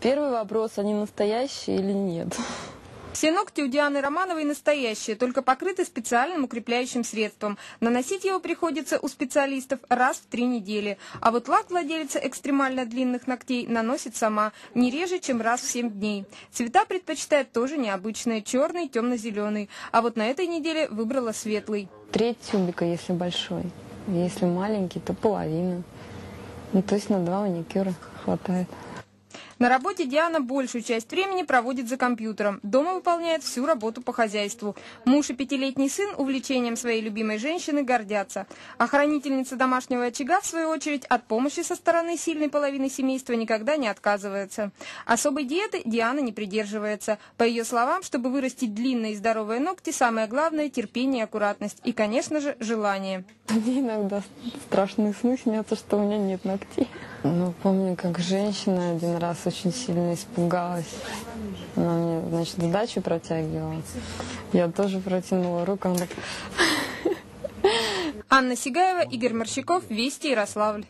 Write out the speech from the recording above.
Первый вопрос, они настоящие или нет? Все ногти у Дианы Романовой настоящие, только покрыты специальным укрепляющим средством. Наносить его приходится у специалистов раз в три недели. А вот лак владелица экстремально длинных ногтей наносит сама, не реже, чем раз в семь дней. Цвета предпочитает тоже необычные, черный, темно-зеленый. А вот на этой неделе выбрала светлый. Треть тюбика, если большой. Если маленький, то половина. Ну, то есть на два маникюра хватает. На работе Диана большую часть времени проводит за компьютером. Дома выполняет всю работу по хозяйству. Муж и пятилетний сын увлечением своей любимой женщины гордятся. Охранительница домашнего очага, в свою очередь, от помощи со стороны сильной половины семейства никогда не отказывается. Особой диеты Диана не придерживается. По ее словам, чтобы вырастить длинные и здоровые ногти, самое главное – терпение и аккуратность. И, конечно же, желание. Мне иногда страшные сны снятся, что у меня нет ногтей. Ну, помню, как женщина один раз очень сильно испугалась. Она мне, значит, сдачу протягивала. Я тоже протянула руку, она так... Анна Сигаева, Игорь Морщиков, Вести, Ярославль.